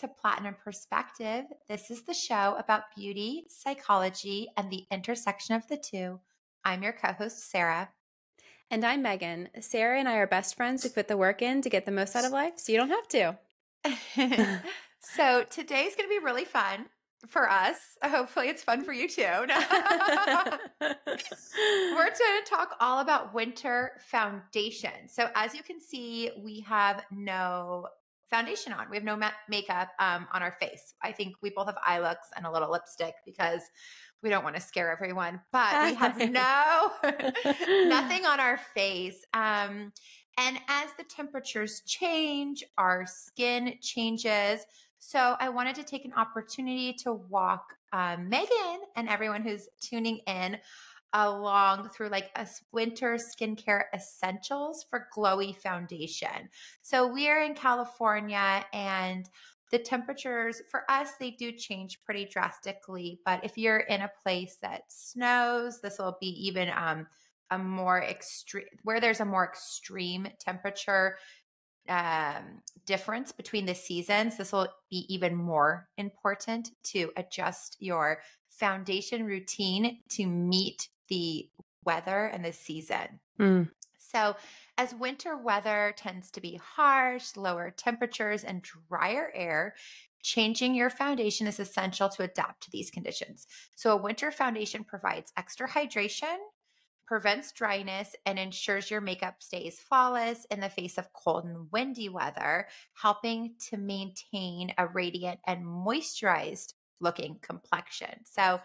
to Platinum Perspective. This is the show about beauty, psychology, and the intersection of the two. I'm your co host, Sarah. And I'm Megan. Sarah and I are best friends who put the work in to get the most out of life, so you don't have to. so today's going to be really fun for us. Hopefully, it's fun for you too. We're going to talk all about winter foundation. So, as you can see, we have no foundation on. We have no ma- makeup um, on our face. I think we both have eye looks and a little lipstick because we don't want to scare everyone, but we have no nothing on our face. Um, and as the temperatures change, our skin changes. So I wanted to take an opportunity to walk um, Megan and everyone who's tuning in along through like a winter skincare essentials for glowy foundation. So we are in California and the temperatures for us they do change pretty drastically but if you're in a place that snows this will be even um, a more extreme where there's a more extreme temperature um, difference between the seasons this will be even more important to adjust your foundation routine to meet the weather and the season mm. so as winter weather tends to be harsh, lower temperatures, and drier air, changing your foundation is essential to adapt to these conditions. So, a winter foundation provides extra hydration, prevents dryness, and ensures your makeup stays flawless in the face of cold and windy weather, helping to maintain a radiant and moisturized looking complexion. So,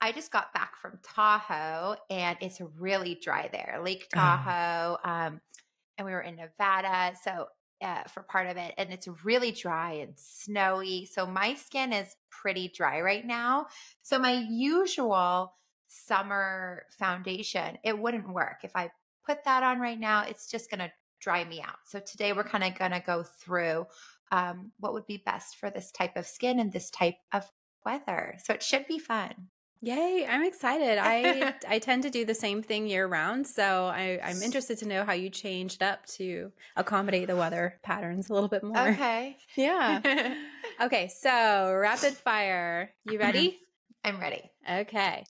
I just got back from Tahoe and it's really dry there, Lake oh. Tahoe. Oh. Um, and we were in Nevada. So, uh, for part of it, and it's really dry and snowy. So, my skin is pretty dry right now. So, my usual summer foundation, it wouldn't work. If I put that on right now, it's just going to dry me out. So, today we're kind of going to go through um, what would be best for this type of skin and this type of weather. So, it should be fun. Yay, I'm excited. I I tend to do the same thing year round, so I, I'm interested to know how you changed up to accommodate the weather patterns a little bit more. Okay. Yeah. okay, so rapid fire. You ready? I'm ready. Okay.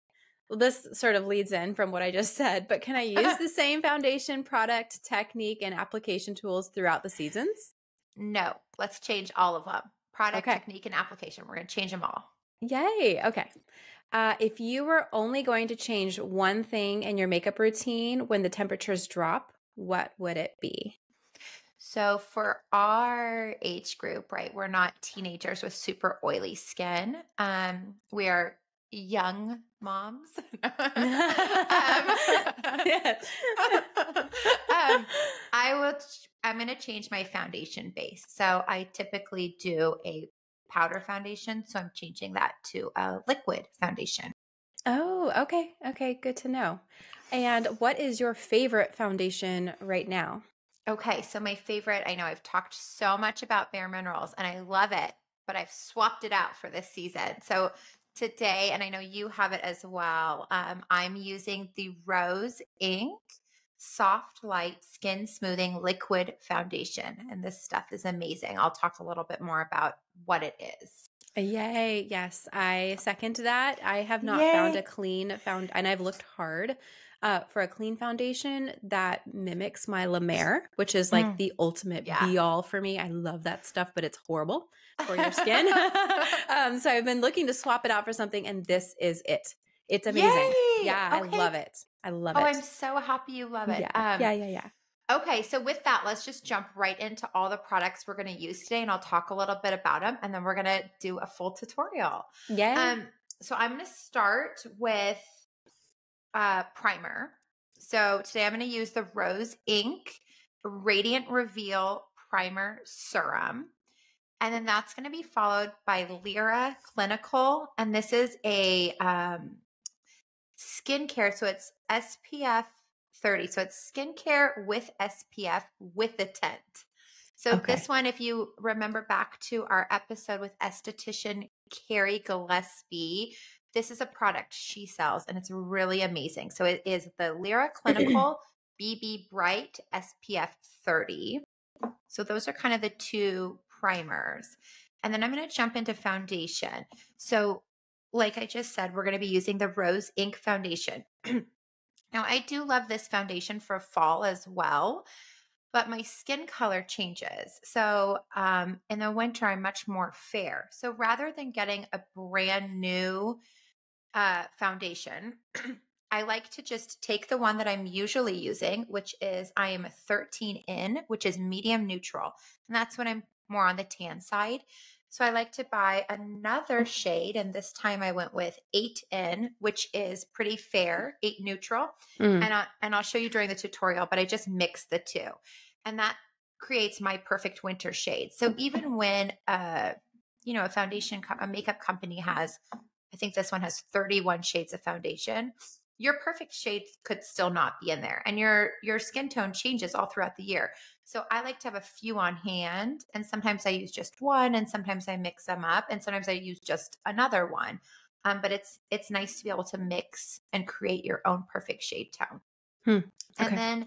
Well, this sort of leads in from what I just said, but can I use the same foundation product, technique, and application tools throughout the seasons? No. Let's change all of them. Product, okay. technique, and application. We're going to change them all. Yay. Okay. Uh, if you were only going to change one thing in your makeup routine when the temperatures drop, what would it be? So, for our age group, right, we're not teenagers with super oily skin. Um, we are young moms. um, um, I will. I'm going to change my foundation base. So I typically do a powder foundation. So I'm changing that to a liquid foundation. Oh, okay. Okay, good to know. And what is your favorite foundation right now? Okay, so my favorite, I know I've talked so much about Bare Minerals and I love it, but I've swapped it out for this season. So today, and I know you have it as well, um, I'm using the Rose Inc soft light skin smoothing liquid foundation and this stuff is amazing i'll talk a little bit more about what it is yay yes i second that i have not Yay. found a clean found and i've looked hard uh, for a clean foundation that mimics my La Mer, which is like mm. the ultimate yeah. be all for me. I love that stuff, but it's horrible for your skin. um, so I've been looking to swap it out for something, and this is it. It's amazing. Yay! Yeah, okay. I love it. I love oh, it. Oh, I'm so happy you love it. Yeah, um, yeah, yeah, yeah. Okay, so with that, let's just jump right into all the products we're going to use today, and I'll talk a little bit about them, and then we're going to do a full tutorial. Yeah. Um, so I'm going to start with uh, primer. So today I'm going to use the Rose Inc Radiant Reveal Primer Serum. And then that's going to be followed by Lira Clinical. And this is a um, skincare. So it's SPF 30. So it's skincare with SPF with the tent. So okay. this one, if you remember back to our episode with esthetician Carrie Gillespie, this is a product she sells and it's really amazing. So it is the Lira Clinical BB Bright SPF 30. So those are kind of the two primers. And then I'm going to jump into foundation. So, like I just said, we're going to be using the Rose Inc foundation. now, I do love this foundation for fall as well, but my skin color changes. So, um, in the winter, I'm much more fair. So, rather than getting a brand new uh, foundation, I like to just take the one that I'm usually using, which is I am a 13 in, which is medium neutral. And that's when I'm more on the tan side. So I like to buy another shade, and this time I went with eight in, which is pretty fair, eight neutral, mm. and I, and I'll show you during the tutorial. But I just mix the two, and that creates my perfect winter shade. So even when uh, you know a foundation, a makeup company has, I think this one has thirty one shades of foundation your perfect shade could still not be in there and your your skin tone changes all throughout the year so i like to have a few on hand and sometimes i use just one and sometimes i mix them up and sometimes i use just another one um, but it's it's nice to be able to mix and create your own perfect shade tone hmm. okay. and then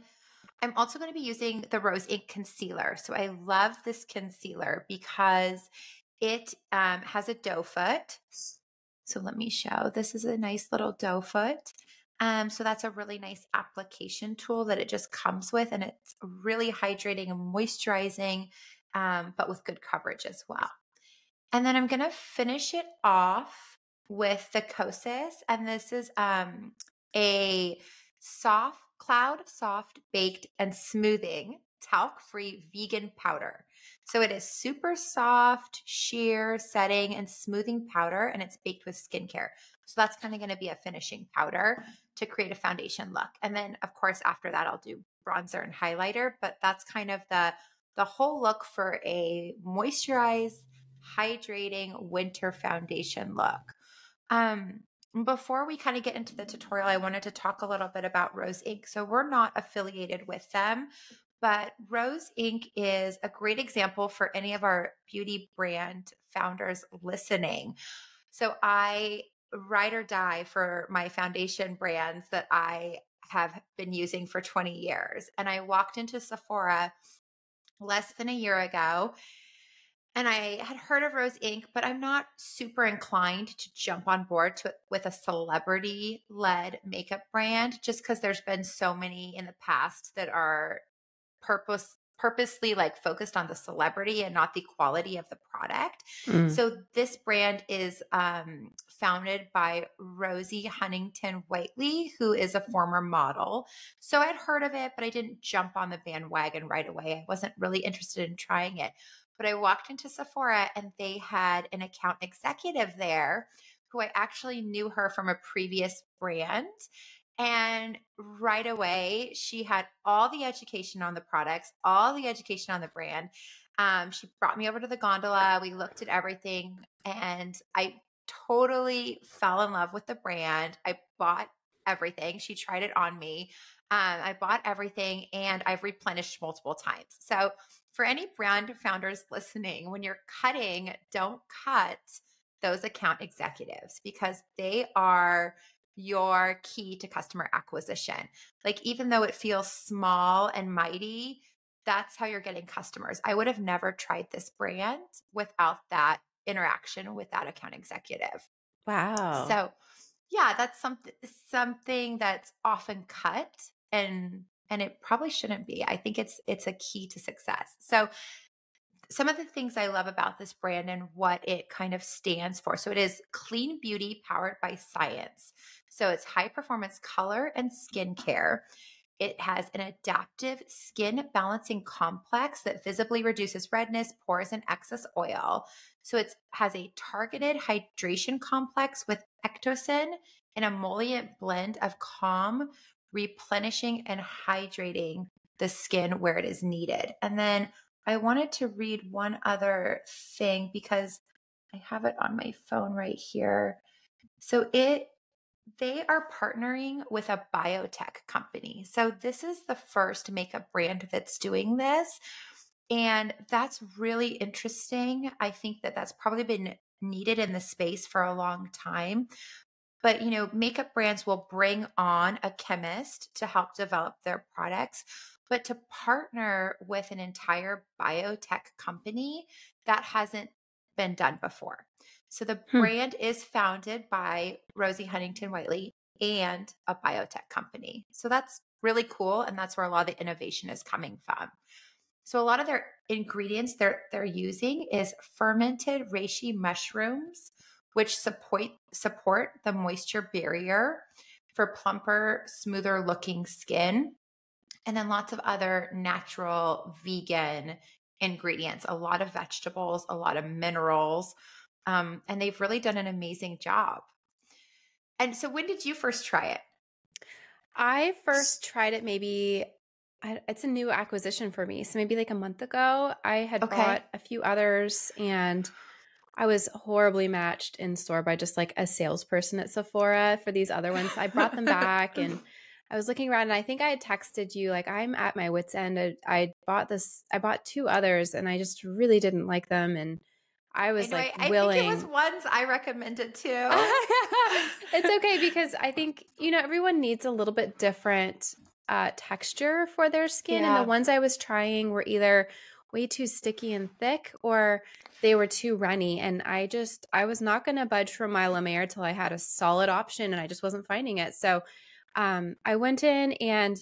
i'm also going to be using the rose Inc concealer so i love this concealer because it um, has a doe foot so let me show. This is a nice little doe foot. Um, so that's a really nice application tool that it just comes with, and it's really hydrating and moisturizing, um, but with good coverage as well. And then I'm going to finish it off with the Kosas, and this is um, a soft cloud soft baked and smoothing talc free vegan powder. So it is super soft, sheer, setting, and smoothing powder, and it's baked with skincare. So that's kind of going to be a finishing powder to create a foundation look. And then of course after that I'll do bronzer and highlighter, but that's kind of the the whole look for a moisturized, hydrating winter foundation look. Um before we kind of get into the tutorial, I wanted to talk a little bit about Rose Inc. So we're not affiliated with them, but Rose Inc. is a great example for any of our beauty brand founders listening. So I ride or die for my foundation brands that I have been using for 20 years. And I walked into Sephora less than a year ago and I had heard of Rose Inc., but I'm not super inclined to jump on board to, with a celebrity led makeup brand just because there's been so many in the past that are purpose purposely like focused on the celebrity and not the quality of the product. Mm. So this brand is um, founded by Rosie Huntington Whiteley, who is a former model. So I'd heard of it, but I didn't jump on the bandwagon right away. I wasn't really interested in trying it. But I walked into Sephora and they had an account executive there who I actually knew her from a previous brand. And right away, she had all the education on the products, all the education on the brand. Um, she brought me over to the gondola. We looked at everything, and I totally fell in love with the brand. I bought everything. She tried it on me. Um, I bought everything, and I've replenished multiple times. So, for any brand founders listening, when you're cutting, don't cut those account executives because they are your key to customer acquisition. Like, even though it feels small and mighty, that's how you're getting customers. I would have never tried this brand without that interaction with that account executive. Wow. So, yeah, that's something something that's often cut and and it probably shouldn't be. I think it's it's a key to success. So, some of the things I love about this brand and what it kind of stands for. So it is clean beauty powered by science. So it's high performance color and skincare. It has an adaptive skin balancing complex that visibly reduces redness, pores, and excess oil. So it has a targeted hydration complex with ectosin, an emollient blend of calm, replenishing, and hydrating the skin where it is needed. And then I wanted to read one other thing because I have it on my phone right here. So it they are partnering with a biotech company. So this is the first makeup brand that's doing this. And that's really interesting. I think that that's probably been needed in the space for a long time. But, you know, makeup brands will bring on a chemist to help develop their products. But to partner with an entire biotech company, that hasn't been done before. So the hmm. brand is founded by Rosie Huntington Whiteley and a biotech company. So that's really cool. And that's where a lot of the innovation is coming from. So a lot of their ingredients they're they're using is fermented reishi mushrooms, which support support the moisture barrier for plumper, smoother looking skin. And then lots of other natural vegan ingredients, a lot of vegetables, a lot of minerals. Um, and they've really done an amazing job. And so, when did you first try it? I first tried it maybe it's a new acquisition for me. So maybe like a month ago, I had okay. bought a few others and I was horribly matched in store by just like a salesperson at Sephora for these other ones. I brought them back and I was looking around and I think I had texted you like I'm at my wits end. I, I bought this I bought two others and I just really didn't like them and I was I like I, willing. I think it was ones I recommended too. it's okay because I think you know everyone needs a little bit different uh, texture for their skin, yeah. and the ones I was trying were either way too sticky and thick or they were too runny. And I just I was not going to budge from my La Mer till I had a solid option, and I just wasn't finding it. So um, I went in and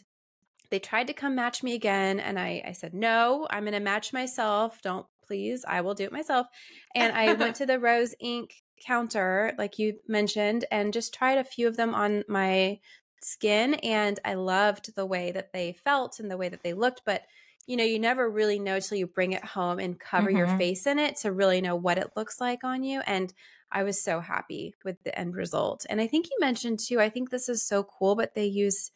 they tried to come match me again, and I I said no, I'm going to match myself. Don't please. I will do it myself. And I went to the Rose Inc counter, like you mentioned, and just tried a few of them on my skin. And I loved the way that they felt and the way that they looked. But you know, you never really know till you bring it home and cover mm-hmm. your face in it to really know what it looks like on you. And I was so happy with the end result. And I think you mentioned too, I think this is so cool, but they use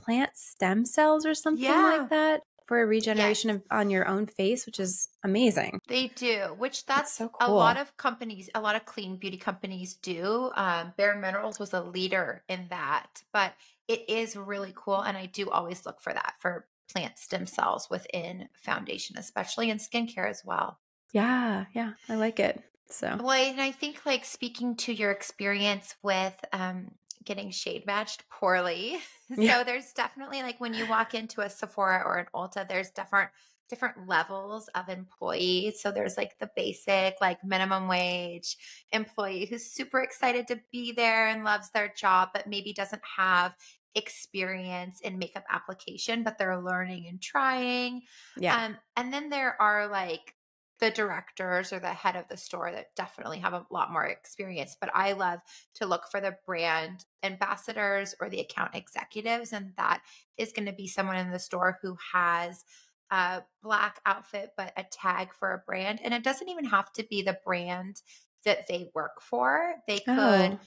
plant stem cells or something yeah. like that for a regeneration yes. of, on your own face, which is amazing. They do, which that's, that's so cool. a lot of companies, a lot of clean beauty companies do. Um, Bare Minerals was a leader in that, but it is really cool. And I do always look for that for plant stem cells within foundation, especially in skincare as well. Yeah, yeah, I like it. So, well, and I think like speaking to your experience with um, getting shade matched poorly. Yeah. So there's definitely like when you walk into a Sephora or an Ulta, there's different different levels of employees. So there's like the basic, like minimum wage employee who's super excited to be there and loves their job, but maybe doesn't have experience in makeup application, but they're learning and trying. Yeah. Um, and then there are like the directors or the head of the store that definitely have a lot more experience. But I love to look for the brand ambassadors or the account executives. And that is going to be someone in the store who has a black outfit, but a tag for a brand. And it doesn't even have to be the brand that they work for. They could. Oh.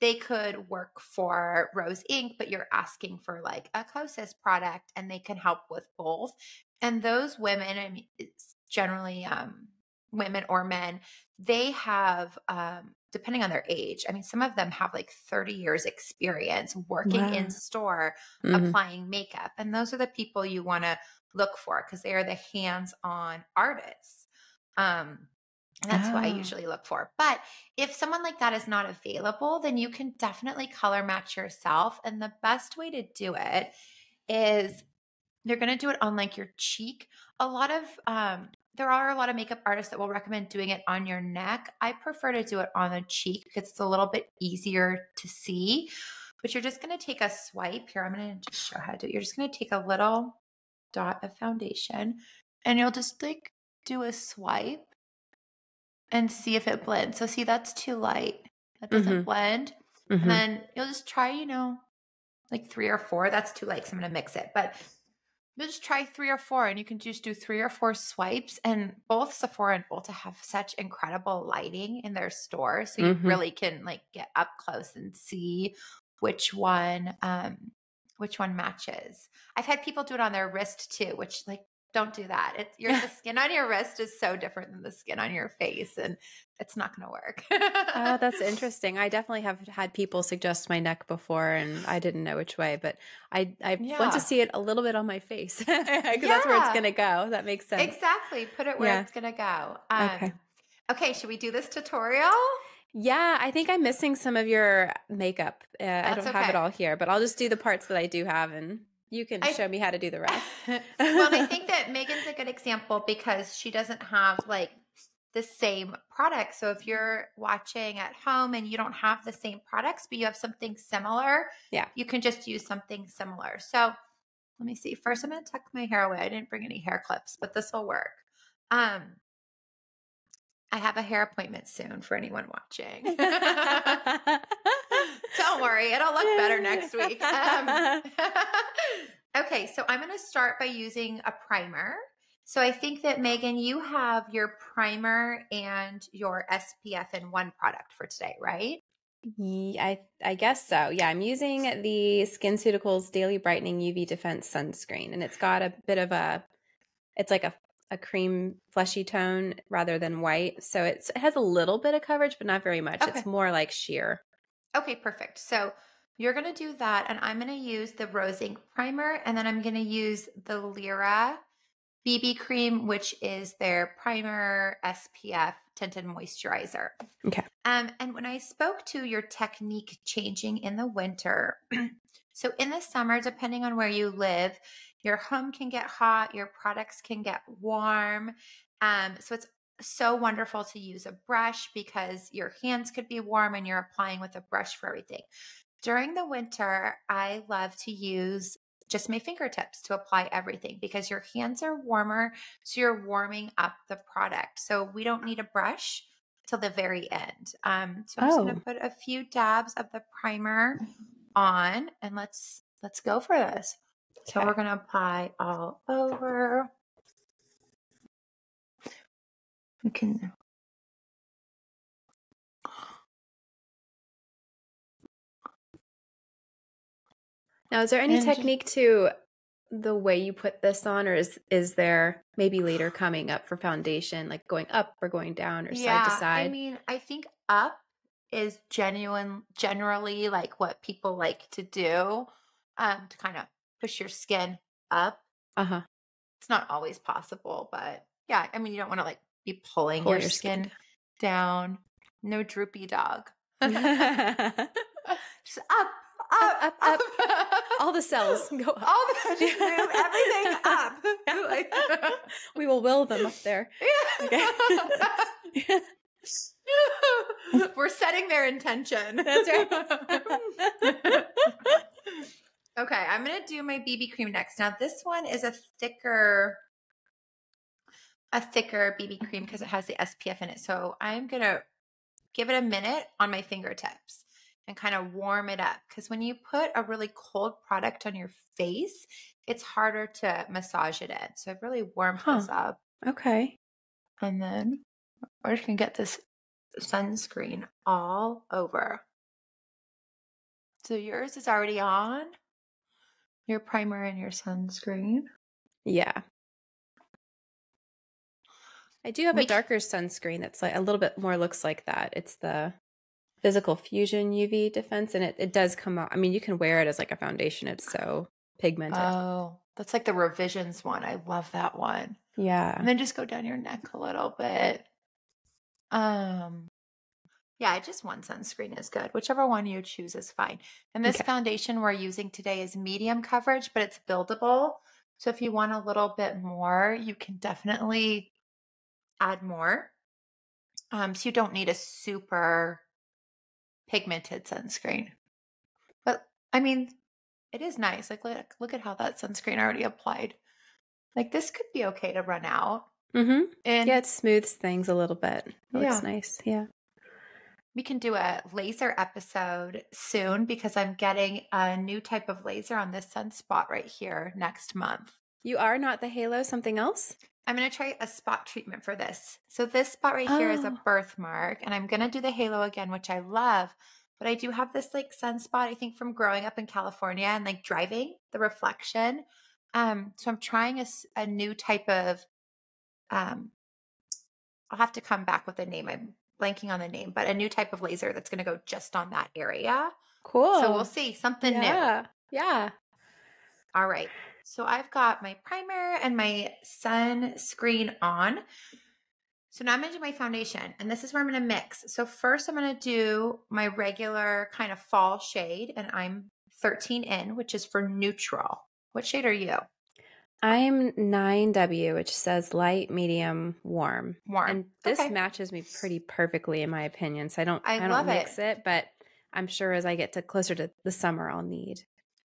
They could work for Rose Inc., but you're asking for like a Kosas product and they can help with both. And those women, I mean, generally um, women or men, they have, um, depending on their age, I mean, some of them have like 30 years experience working wow. in store, mm-hmm. applying makeup. And those are the people you want to look for because they are the hands on artists. Um, that's oh. what I oh. usually look for. But if someone like that is not available, then you can definitely color match yourself. And the best way to do it is they're going to do it on like your cheek. A lot of um, there are a lot of makeup artists that will recommend doing it on your neck. I prefer to do it on the cheek because it's a little bit easier to see. But you're just going to take a swipe here. I'm going to just show how to do it. You're just going to take a little dot of foundation and you'll just like do a swipe and see if it blends. So see, that's too light. That doesn't mm-hmm. blend. Mm-hmm. And then you'll just try, you know, like three or four. That's too light. So I'm going to mix it. But just try three or four and you can just do three or four swipes and both sephora and ulta have such incredible lighting in their store so you mm-hmm. really can like get up close and see which one um which one matches i've had people do it on their wrist too which like don't do that. It's your the skin on your wrist is so different than the skin on your face, and it's not going to work. oh, that's interesting. I definitely have had people suggest my neck before, and I didn't know which way, but I I yeah. want to see it a little bit on my face because yeah. that's where it's going to go. That makes sense. Exactly. Put it where yeah. it's going to go. Um, okay. Okay. Should we do this tutorial? Yeah, I think I'm missing some of your makeup. Uh, I don't okay. have it all here, but I'll just do the parts that I do have and you can I, show me how to do the rest. well, I think that Megan's a good example because she doesn't have like the same product. So if you're watching at home and you don't have the same products, but you have something similar, yeah, you can just use something similar. So let me see. First, I'm going to tuck my hair away. I didn't bring any hair clips, but this will work. Um, I have a hair appointment soon for anyone watching. Don't worry, it'll look better next week. Um, okay, so I'm going to start by using a primer. So I think that Megan, you have your primer and your SPF in one product for today, right? Yeah, I I guess so. Yeah, I'm using the SkinCeuticals Daily Brightening UV Defense sunscreen, and it's got a bit of a, it's like a a cream fleshy tone rather than white, so it's it has a little bit of coverage, but not very much. Okay. It's more like sheer. Okay, perfect. So you're gonna do that, and I'm gonna use the Rose Inc primer, and then I'm gonna use the Lira BB cream, which is their primer, SPF, tinted moisturizer. Okay. Um, and when I spoke to your technique changing in the winter, so in the summer, depending on where you live, your home can get hot, your products can get warm. Um, so it's so wonderful to use a brush because your hands could be warm and you're applying with a brush for everything. During the winter, I love to use just my fingertips to apply everything because your hands are warmer. So you're warming up the product. So we don't need a brush till the very end. Um, so I'm oh. just going to put a few dabs of the primer on and let's let's go for this. Okay. So we're going to apply all over. We can Now, is there any and technique to the way you put this on, or is is there maybe later coming up for foundation, like going up or going down or yeah, side to side? I mean, I think up is genuine, generally like what people like to do, um, to kind of push your skin up. Uh huh. It's not always possible, but yeah, I mean, you don't want to like be pulling Pull your, your, skin, skin down. No droopy dog. Just up, up, up, up. All the cells go up. All the just move everything up. we will will them up there. Yeah. Okay. We're setting their intention. That's right. okay, I'm gonna do my BB cream next. Now this one is a thicker, a thicker BB cream because it has the SPF in it. So I'm gonna give it a minute on my fingertips and kind of warm it up. Because when you put a really cold product on your face, it's harder to massage it in. So I've really warmed huh. this up. Okay. And then we're just going to get this sunscreen all over. So yours is already on, your primer and your sunscreen. Yeah. I do have we a darker sunscreen that's like a little bit more looks like that. It's the physical fusion UV defense, and it, it does come out. I mean, you can wear it as like a foundation. It's so pigmented. Oh, that's like the revisions one. I love that one. Yeah. And then just go down your neck a little bit. Um, yeah, just one sunscreen is good. Whichever one you choose is fine. And this okay. foundation we're using today is medium coverage, but it's buildable. So if you want a little bit more, you can definitely add more. Um, so you don't need a super pigmented sunscreen. But I mean, it is nice. Like look, look at how that sunscreen already applied. Like this could be okay to run out. Mm-hmm. And yeah, it smooths things a little bit. It yeah. looks nice. Yeah. We can do a laser episode soon because I'm getting a new type of laser on this sunspot right here next month. You are not the halo, something else? I'm going to try a spot treatment for this. So this spot right oh. here is a oh. birthmark and I'm going to do the halo again, which I love. But I do have this like sunspot, I think from growing up in California and like driving the reflection. Um, so I'm trying a, a new type of, um, I'll have to come back with a name. I'm blanking on the name, but a new type of laser that's going to go just on that area. Cool. So we'll see something yeah. new. Yeah. All right. So I've got my primer and my sunscreen on. So now I'm going to do my foundation and this is where I'm going to mix. So first I'm going to do my regular kind of fall shade and I'm 13 in, which is for neutral. What shade are you? I'm 9W, which says light, medium, warm. Warm. And this Okay. matches me pretty perfectly in my opinion. So I don't I I, don't mix it. but I'm sure as I get to closer to the summer I'll need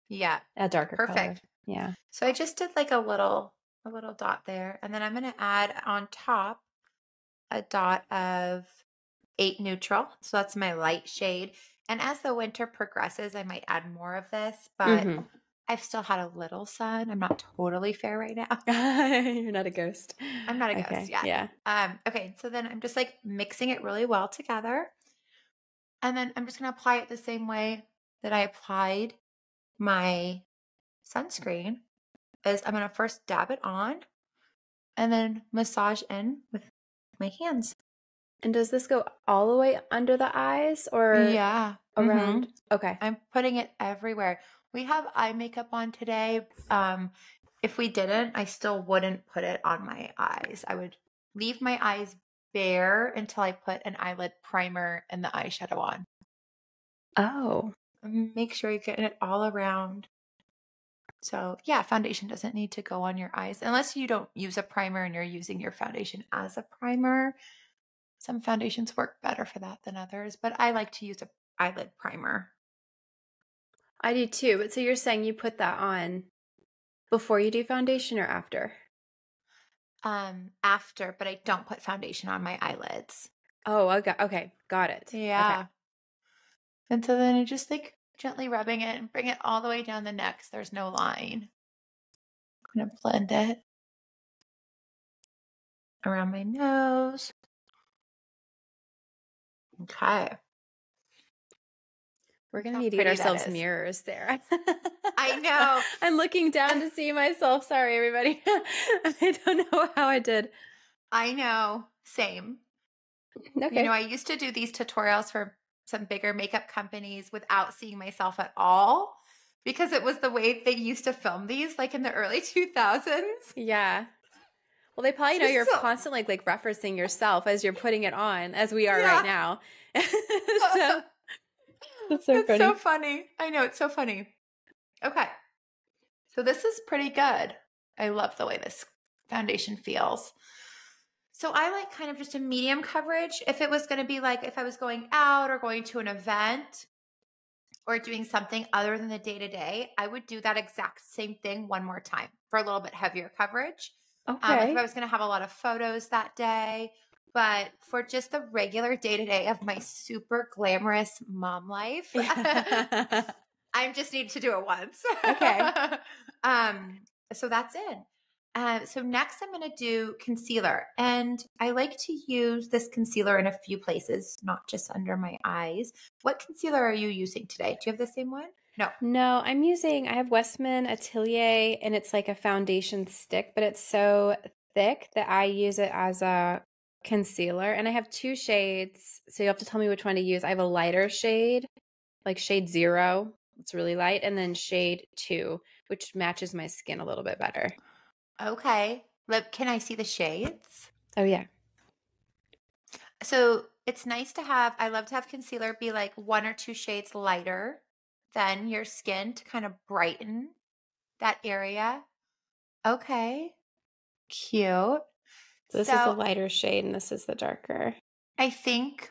Yeah. a darker color. Perfect. Yeah. So I just did like a little a little dot there. And then I'm gonna add on top a dot of eight neutral. So that's my light shade. And as the winter progresses, I might add more of this, but Mhm. I've still had a little sun. I'm not totally fair right now. You're not a ghost. I'm not a ghost Okay, yet. Yeah. Um, okay, so then I'm just like mixing it really well together. And then I'm just gonna apply it the same way that I applied my sunscreen. Is I'm gonna first dab it on and then massage in with my hands. And does this go all the way under the eyes or yeah. mhm. around? Okay. I'm putting it everywhere. We have eye makeup on today. Um, if we didn't, I still wouldn't put it on my eyes. I would leave my eyes bare until I put an eyelid primer and the eyeshadow on. Oh. Make sure you're getting it all around. So, yeah, foundation doesn't need to go on your eyes unless you don't use a primer and you're using your foundation as a primer. Some foundations work better for that than others, but I like to use a eyelid primer. I do too. But so you're saying you put that on before you do foundation or after? um after, but I don't put foundation on my eyelids. Oh, okay. Okay. Got it. Yeah. And so then I just like gently rubbing it and bring it all the way down the neck so there's no line. I'm gonna blend it around my nose. Okay. We're gonna How need to get ourselves mirrors there. I know. I'm looking down to see myself. Sorry, everybody. I don't know how I did. I know. Same. Okay. You know, I used to do these tutorials for some bigger makeup companies without seeing myself at all because it was the way they used to film these like in the early 2000s. yeah. Well, they probably know you're so- constantly like referencing yourself as you're putting it on, as we are Yeah. right now. so, that's so It's funny. so funny. I know, it's so funny. Okay. So this is pretty good. I love the way this foundation feels. So I like kind of just a medium coverage. If it was going to be like if I was going out or going to an event or doing something other than the day to day, I would do that exact same thing one more time for a little bit heavier coverage. Um, okay. if I was going to have a lot of photos that day, but for just the regular day to day of my super glamorous mom life, I just need to do it once. Okay. um. So that's it. Uh, so next, I'm going to do concealer, and I like to use this concealer in a few places, not just under my eyes. What concealer are you using today? Do you have the same one? No. No, I'm using, I have Westman Atelier and it's like a foundation stick, but it's so thick that I use it as a concealer. And I have two shades. So you have to tell me which one to use. I have a lighter shade, like shade zero. It's really light. And then shade two, which matches my skin a little bit better. Okay. Look, can I see the shades? Oh, yeah. So it's nice to have, I love to have concealer be like one or two shades lighter than your skin to kind of brighten that area. Okay. Cute. So this is the lighter shade and this is the darker. I think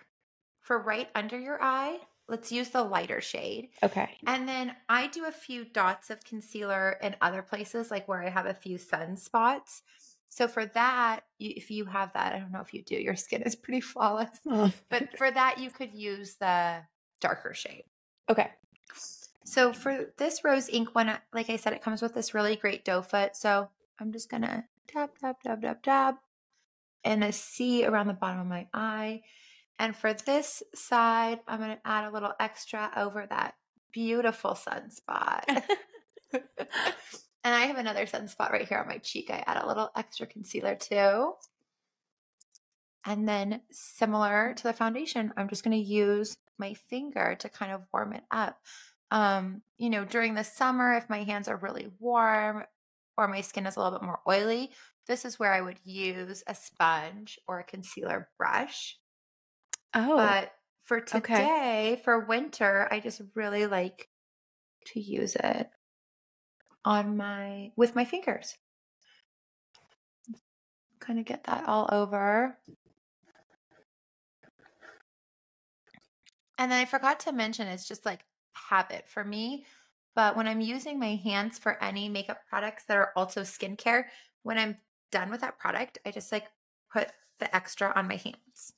for right under your eye, let's use the lighter shade. Okay. And then I do a few dots of concealer in other places, like where I have a few sunspots. So for that, if you have that, I don't know if you do, your skin is pretty flawless. Oh, But for that, you could use the darker shade. okay. So for this rose Inc one, like I said, it comes with this really great doe foot. So I'm just gonna dab, dab, dab, dab, dab, and a C around the bottom of my eye. And for this side, I'm gonna add a little extra over that beautiful sunspot. and I have another sunspot right here on my cheek. I add a little extra concealer too. And then, similar to the foundation, I'm just going to use my finger to kind of warm it up. Um, you know, during the summer, if my hands are really warm or my skin is a little bit more oily, this is where I would use a sponge or a concealer brush. Oh, But for okay. today, for winter, I just really like to use it on my with my fingers. kind of get that all over. And then I forgot to mention it's just like habit for me. But when I'm using my hands for any makeup products that are also skincare, when I'm done with that product, I just like put the extra on my hands.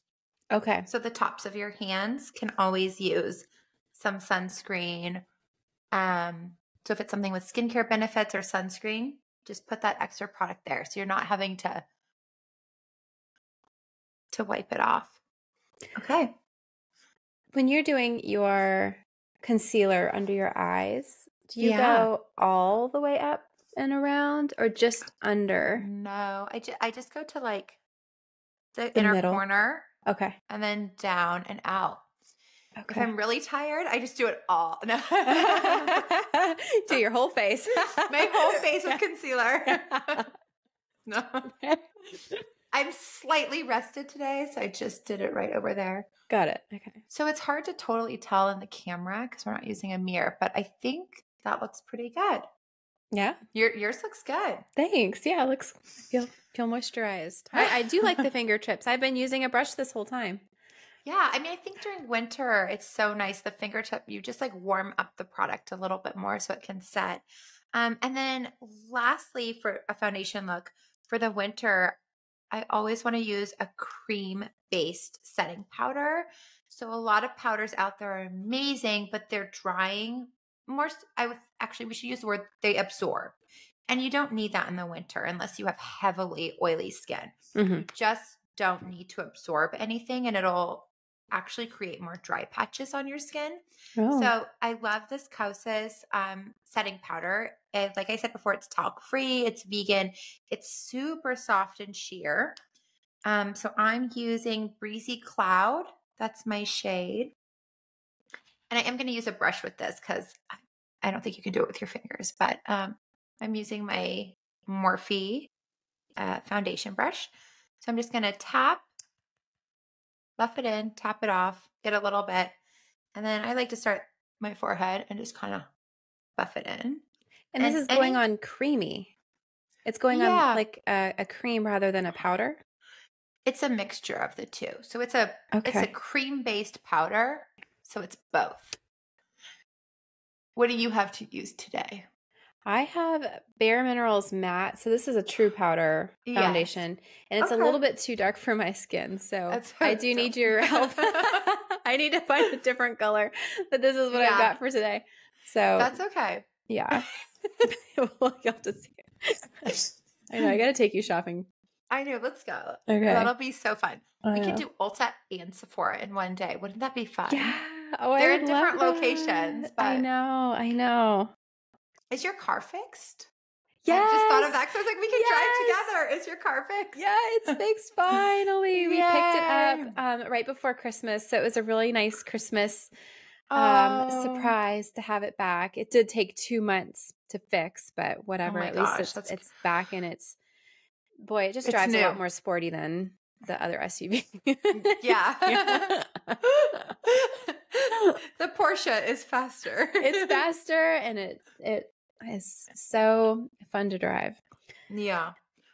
Okay. So the tops of your hands can always use some sunscreen. Um, so if it's something with skincare benefits or sunscreen, just put that extra product there. So you're not having to to wipe it off. Okay. When you're doing your concealer under your eyes, do you Yeah. go all the way up and around or just under? No, I, ju- I just go to like the, The inner middle. corner Okay. and then down and out. If Okay. I'm really tired, I just do it all. No. Do your whole face. My whole face with concealer. no. I'm slightly rested today, so I just did it right over there. Got it. Okay. So it's hard to totally tell in the camera because we're not using a mirror, but I think that looks pretty good. Yeah. Your yours looks good. Thanks. Yeah, it looks feel feel moisturized. I, I do like the fingertips. I've been using a brush this whole time. Yeah, I mean, I think during winter it's so nice. The fingertip, you just like warm up the product a little bit more so it can set. Um, and then lastly, for a foundation look for the winter, I always want to use a cream based setting powder. So a lot of powders out there are amazing, but they're drying more. I would actually, we should use the word they absorb. And you don't need that in the winter unless you have heavily oily skin hmm just don't need to absorb anything and it'll actually create more dry patches on your skin. Oh. So I love this Kosas um, setting powder. And like I said before, it's talc free, it's vegan, it's super soft and sheer. Um, so I'm using Breezy Cloud. That's my shade. And I am going to use a brush with this because I, I don't think you can do it with your fingers, but um, I'm using my Morphe uh, foundation brush. So I'm just going to tap, buff it in, tap it off, get a little bit. And then I like to start my forehead and just kind of buff it in. and this and is going any- on creamy. It's going Yeah. on like a, a cream rather than a powder. It's a mixture of the two. So it's a it's a cream based powder. So it's both. What do you have to use today? I have Bare Minerals matte. So this is a true powder Yes. foundation, and it's Okay. a little bit too dark for my skin. So That's I do need your help. I need to find a different color, but this is what Yeah. I've got for today. So That's okay. yeah, we'll have to see it. I know I got to take you shopping. I know. Let's go. Okay, That'll be so fun. I we know. could uh. do Ulta and Sephora in one day. Wouldn't that be fun? Yeah. Oh, I They're would in different locations, that. I know. I know. Is your car fixed? Yeah. I just thought of that So I was like, we can Yes. drive together. Is your car fixed? Yeah, it's fixed finally. We picked it up um, right before Christmas, so it was a really nice Christmas um, Oh. surprise to have it back. It did take two months to fix, but whatever. Oh At least gosh, it's, it's back and it's boy, it just drives a lot more sporty than the other SUV. Yeah. the Porsche is faster. it's faster and it it is so fun to drive. Yeah.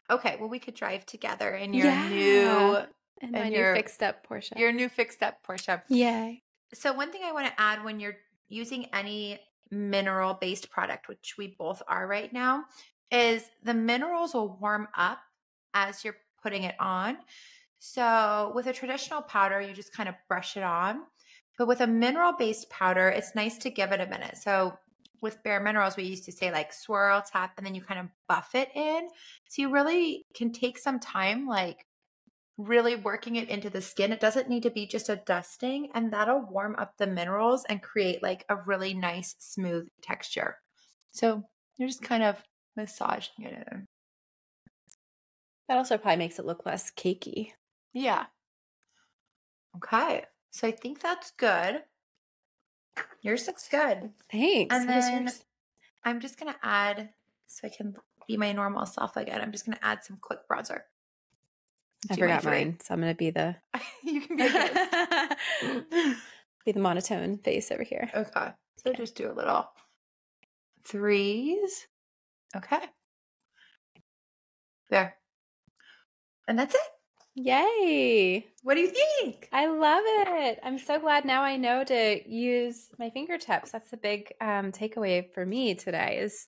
Okay. Well, we could drive together in your Yeah. new And And new your- fixed up Porsche. your new fixed up Porsche. Yay. So one thing I want to add when you're using any mineral based product, which we both are right now, is the minerals will warm up as you're putting it on. So with a traditional powder, you just kind of brush it on. But with a mineral based powder, it's nice to give it a minute. So with bare minerals, we used to say like swirl, tap, and then you kind of buff it in. So you really can take some time, like really working it into the skin. It doesn't need to be just a dusting, and that'll warm up the minerals and create like a really nice, smooth texture. So you're just kind of massaging it in. That also probably makes it look less cakey. Yeah. Okay. So I think that's good. Yours looks good. Thanks. And then- yours? I'm just going to add, so I can be my normal self again, I'm just going to add some quick bronzer. I Do forgot mine, so I'm gonna be the you can be be the monotone face over here. Okay. So just do a little threes. Okay. There. And that's it. Yay. What do you think? I love it. I'm so glad now I know to use my fingertips. That's the big um, takeaway for me today is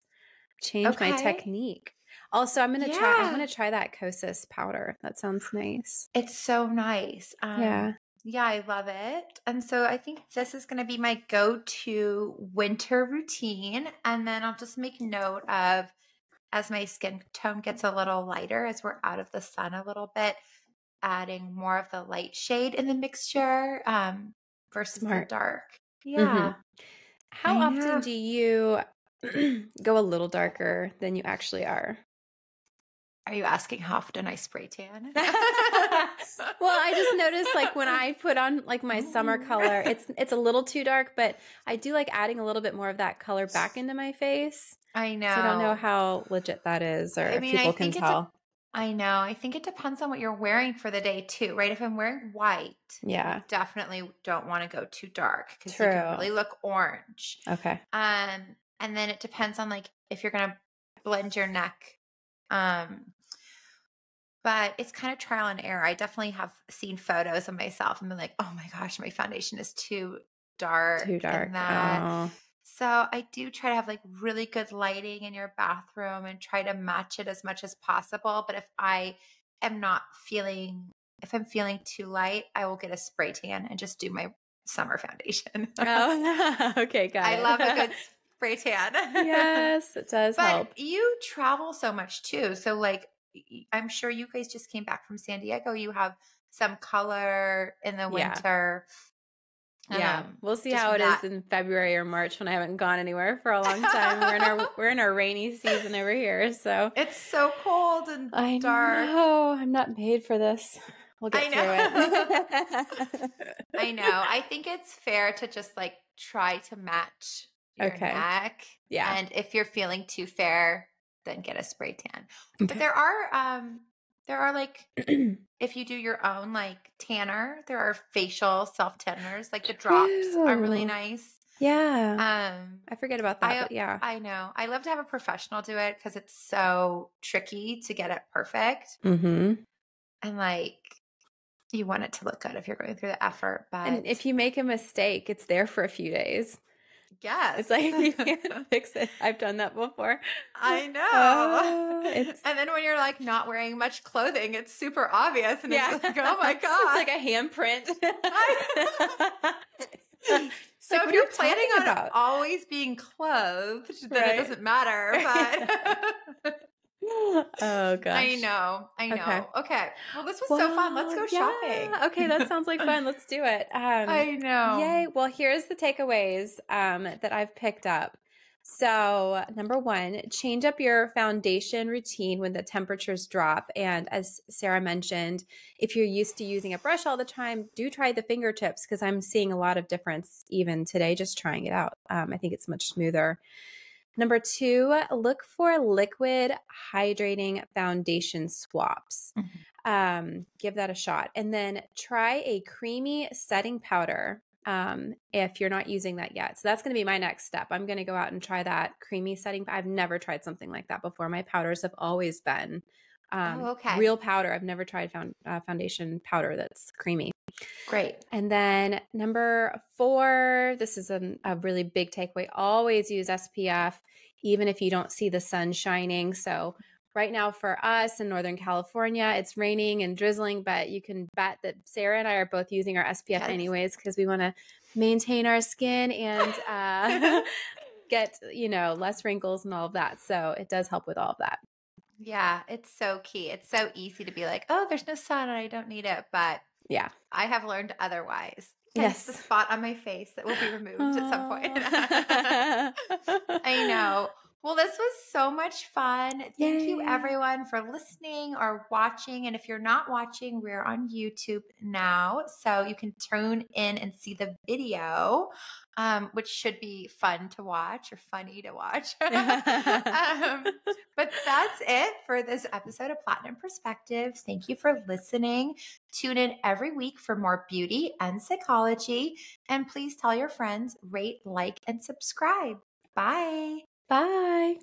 change okay. my technique. Also, I'm gonna yeah. try. I'm gonna try that Kosas powder. That sounds nice. It's so nice. Um, yeah, yeah, I love it. And so I think this is gonna be my go-to winter routine. And then I'll just make note of as my skin tone gets a little lighter, as we're out of the sun a little bit, adding more of the light shade in the mixture um, versus Smart. the dark. Mm-hmm. Yeah. Mm-hmm. How I often know. do you go a little darker than you actually are? Are you asking how often I spray tan? well, I just noticed like when I put on like my summer color, it's it's a little too dark, but I do like adding a little bit more of that color back into my face. I know. So I don't know how legit that is or I mean, if people can tell. I know. I think it depends on what you're wearing for the day too, right? If I'm wearing white, yeah, definitely don't want to go too dark because you can really look orange. Okay. Um, and then it depends on like if you're gonna blend your neck. Um, but it's kind of trial and error. I definitely have seen photos of myself and been like, oh my gosh, my foundation is too dark. Too dark. That. Oh. So I do try to have like really good lighting in your bathroom and try to match it as much as possible. But if I am not feeling, if I'm feeling too light, I will get a spray tan and just do my summer foundation. oh, okay, got I love a good spray tan. yes, it does but help. You travel so much too. So like I'm sure you guys just came back from San Diego. You have some color in the winter. Yeah. Yeah, um, we'll see how it that. is in February or March when I haven't gone anywhere for a long time. we're in our we're in our rainy season over here, so it's so cold and I dark. know I'm not made for this. We'll get I through it. I know. I think it's fair to just like try to match your okay. neck. Yeah, and if you're feeling too fair, then get a spray tan. Okay. But there are um there are like if you do your own like tanner, there are facial self tanners. Like the drops Ew. are really nice. Yeah. Um I forget about that. I, yeah. I know. I love to have a professional do it because it's so tricky to get it perfect. Mm-hmm. And like you want it to look good if you're going through the effort. But and if you make a mistake, it's there for a few days. Yes. It's like you can't fix it. I've done that before. I know. Uh, and then when you're like not wearing much clothing, it's super obvious. And yeah. it's like, oh my God. it's like a handprint. so like, if you're planning on about? always being clothed, then right. it doesn't matter. But oh gosh. I know. I know. Okay. okay. Well, this was well, so fun. Let's go yeah. shopping. okay, that sounds like fun. Let's do it. Um, I know. Yay. Well, here's the takeaways um, that I've picked up. So, number one, change up your foundation routine when the temperatures drop. And as Sarah mentioned, if you're used to using a brush all the time, do try the fingertips because I'm seeing a lot of difference even today just trying it out. Um, I think it's much smoother. Number two, look for liquid hydrating foundation swaps. Mm-hmm. Um, give that a shot. And then try a creamy setting powder um, if you're not using that yet. So that's going to be my next step. I'm going to go out and try that creamy setting. I've never tried something like that before. My powders have always been um, oh, okay. real powder. I've never tried found, uh, foundation powder that's creamy. Great. And then number four, this is a, a really big takeaway. Always use SPF, even if you don't see the sun shining. So, right now for us in Northern California, it's raining and drizzling, but you can bet that Sarah and I are both using our SPF yes. anyways because we want to maintain our skin and uh, get, you know, less wrinkles and all of that. So, it does help with all of that. Yeah, it's so key. It's so easy to be like, oh, there's no sun and I don't need it. But yeah. I have learned otherwise. Yes. the spot on my face that will be removed at some point. Oh. I know. Well, this was so much fun. Thank Yay. you, everyone, for listening or watching. And if you're not watching, we're on YouTube now. So you can tune in and see the video, um, which should be fun to watch or funny to watch. um, but that's it for this episode of Platinum Perspective. Thank you for listening. Tune in every week for more beauty and psychology. And please tell your friends, rate, like, and subscribe. Bye. Bye.